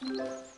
Música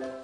Thank you.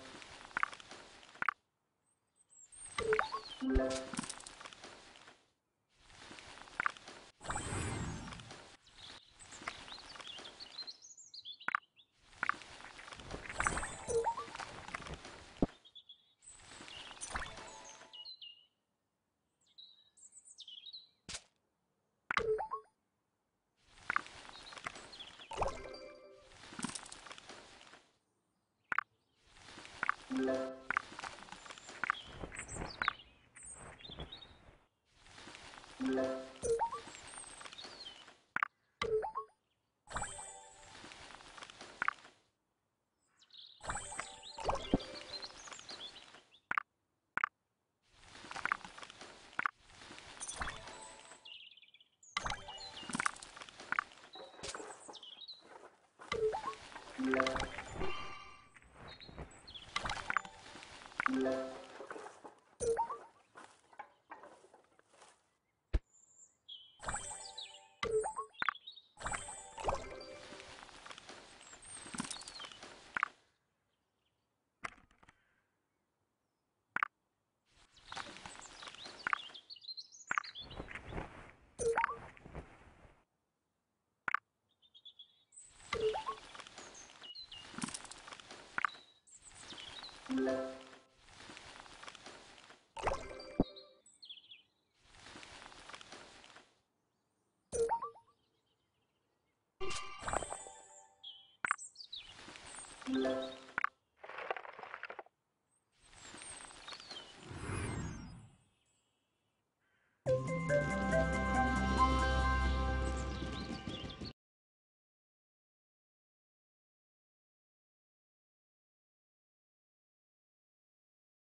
Thank you. Música